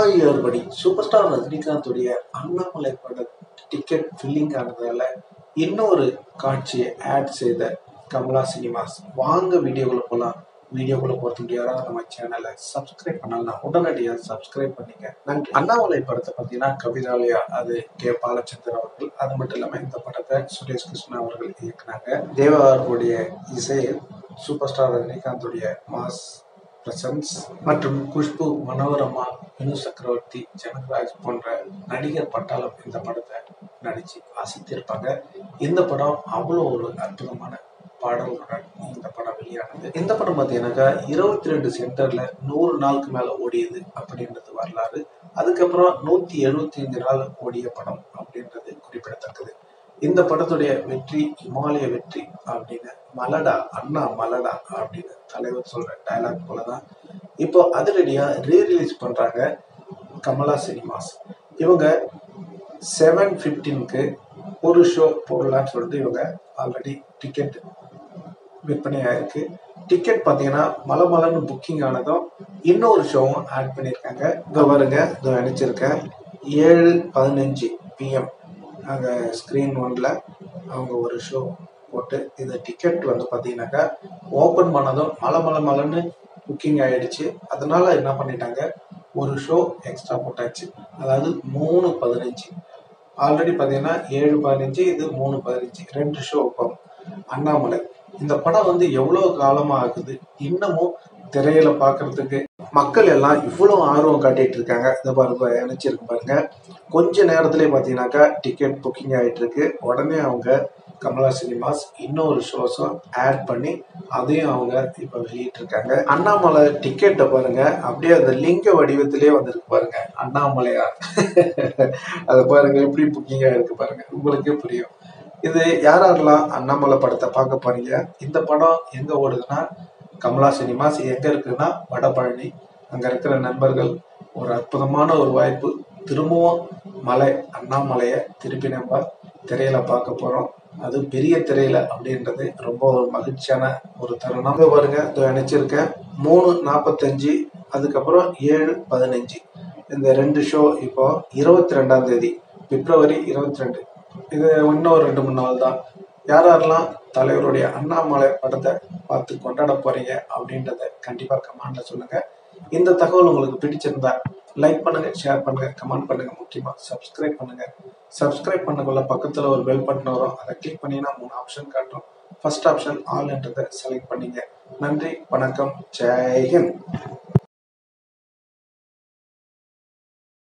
Hi super star ரஜினிகாந்துடைய அண்ணாமலை பட ticket filling ஆனதால இன்னொரு காட்சியை ஆட் செய்த கமலா சினிமாஸ். வாங்க வீடியோக்குள்ள போகலாம் வீடியோக்குள்ள போகிறது முடியாத நம்ம சேனலை சப்ஸ்கிரைப் பண்ணலாம் உடனடியாக சப்ஸ்கிரைப் பண்ணிங்க. நன்றி. அண்ணாமலை படத்தை பார்த்தீங்கன்னா கவிதாலயா அது கே. பாலச்சந்தர் அவர்கள் அது மட்டும் இல்லாமல் இந்த படத்தை சுரேஷ் கிருஷ்ணா அவர்கள் இயக்குனாங்க. தேவா அவர்களுடைய இசையில் சூப்பர் ஸ்டார் ரஜினிகாந்துடைய மாஸ் பிரசன்ஸ் மற்றும் குஷ்பு மனோரமா அனு சக்கரவர்த்தி ஜனகராஜ் போன்ற நடிகர் பட்டாளம் இந்த படத்தை நடிச்சு வாசித்திருப்பாங்க. இந்த படம் அவ்வளோ ஒரு அற்புதமான பாடல்களுடன் இந்த படம் வெளியானது. இந்த படம் பார்த்தீங்கன்னாக்கா இருபத்தி ரெண்டு சென்டர்ல நூறு நாளுக்கு மேல ஓடியது அப்படின்றது வரலாறு. அதுக்கப்புறம் நூத்தி எழுபத்தி அஞ்சு நாள் ஓடிய படம் அப்படின்றது குறிப்பிடத்தக்கது. இந்த படத்துடைய வெற்றி இமாலய வெற்றி அப்படின்னு மலடா அண்ணா மலடா அப்படின்னு தலைவர் சொல்ற டைலாக் போலதான் இப்போ அதிரடியாக ரீ ரிலீஸ் பண்ணுறாங்க கமலா சினிமாஸ். இவங்க செவன் ஃபிஃப்டீனுக்கு ஒரு ஷோ போடலான்னு சொல்லிட்டு இவங்க ஆல்ரெடி டிக்கெட் விற்பனை ஆயிருக்கு. டிக்கெட் பார்த்தீங்கன்னா மலை மலைன்னு புக்கிங் ஆனதும் இன்னொரு ஷோவும் ஆட் பண்ணியிருக்காங்க. இதை வருங்க இதோ நினச்சிருக்கேன் ஏழு பதினஞ்சு பிஎம் அங்கே ஸ்க்ரீன் ஒன்ல அவங்க ஒரு ஷோ போட்டு இந்த டிக்கெட் வந்து பார்த்தீங்கன்னாக்கா ஓப்பன் பண்ணதும் மலை மலை மலைன்னு புக்கிங் ஆயிடுச்சு. அதனால என்ன பண்ணிட்டாங்க? ஒரு ஷோ எக்ஸ்ட்ரா போட்டாச்சு. அதாவது மூணு பதினஞ்சு. ஆல்ரெடி பார்த்தீங்கன்னா ஏழு பதினஞ்சு இது மூணு பதினஞ்சு. ரெண்டு ஷோ இப்போ அண்ணாமலை. இந்த படம் வந்து எவ்வளோ காலமாக ஆகுது? இன்னமும் திரையில பார்க்கறதுக்கு மக்கள் எல்லாம் இவ்வளோ ஆர்வம் காட்டிட்டு இருக்காங்க. இதை பாருங்க நினைச்சிருக்கு பாருங்க. கொஞ்ச நேரத்திலே பார்த்தீங்கன்னாக்கா டிக்கெட் புக்கிங் ஆகிட்டு இருக்கு உடனே அவங்க கமலா சினிமாஸ் இன்னொரு ஷோஸும் ஆட் பண்ணி அதையும் அவங்க இப்போ வெளியிட்டிருக்காங்க. அண்ணாமலை டிக்கெட்டை பாருங்க. அப்படியே அந்த லிங்க வடிவத்திலே வந்திருக்கு பாருங்க. அண்ணாமலையார் அதை பாருங்க எப்படி புக்கிங் இருக்கு பாருங்க. உங்களுக்கே புரியும். இது யாரெல்லாம் அண்ணாமலை படத்தை பார்க்க போறீங்க? இந்த படம் எங்கே ஓடுதுன்னா கமலா சினிமாஸ் எங்க இருக்குன்னா வடபழனி. அங்க இருக்கிற நண்பர்கள் ஒரு அற்புதமான ஒரு வாய்ப்பு. திரும்பவும் மலை அண்ணாமலையை திருப்பி நம்ம திரையில பார்க்க போறோம். அது பெரிய திரையில அப்படின்றது ரொம்ப ஒரு மகிழ்ச்சியான ஒரு தருணம். பாருங்க நினைச்சிருக்கேன். மூணு நாற்பத்தஞ்சு அதுக்கப்புறம் ஏழு பதினஞ்சு. இந்த ரெண்டு ஷோ இப்போ இருபத்தி ரெண்டாம் தேதி பிப்ரவரி இருபத்தி ரெண்டு. இது இன்னும் ஒரு ரெண்டு மூணு நாள் தான் யார் யாரெல்லாம் தலைவருடைய அண்ணாமலை படத்தை பார்த்து கொண்டாட போறீங்க அப்படின்றத கண்டிப்பாக கமெண்ட்ல சொல்லுங்க. இந்த தகவல் உங்களுக்கு பிடிச்சிருந்தா லைக் பண்ணுங்க ஷேர் பண்ணுங்க கமெண்ட் பண்ணுங்க. முக்கியமாக சப்ஸ்கிரைப் பண்ணுங்க. சப்ஸ்கிரைப் பண்ணக்குள்ள பக்கத்தில் ஒரு பெல் பட்டன் வரும். அதை கிளிக் பண்ணீங்கன்னா மூணு ஆப்ஷன் காட்டும். ஃபர்ஸ்ட் ஆப்ஷன் ஆல்ன்றதை செலக்ட் பண்ணீங்க. நன்றி வணக்கம் ஜெய்ஹிந்த்